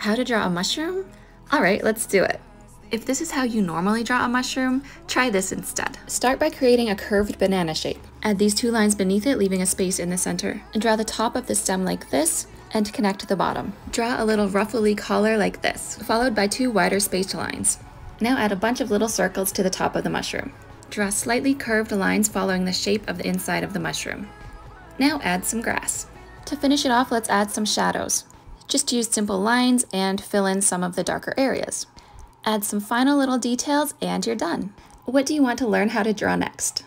How to draw a mushroom? All right, let's do it. If this is how you normally draw a mushroom, try this instead. Start by creating a curved banana shape. Add these two lines beneath it, leaving a space in the center. And draw the top of the stem like this, and connect the bottom. Draw a little ruffly collar like this, followed by two wider spaced lines. Now add a bunch of little circles to the top of the mushroom. Draw slightly curved lines following the shape of the inside of the mushroom. Now add some grass. To finish it off, let's add some shadows. Just use simple lines and fill in some of the darker areas. Add some final little details and you're done. What do you want to learn how to draw next?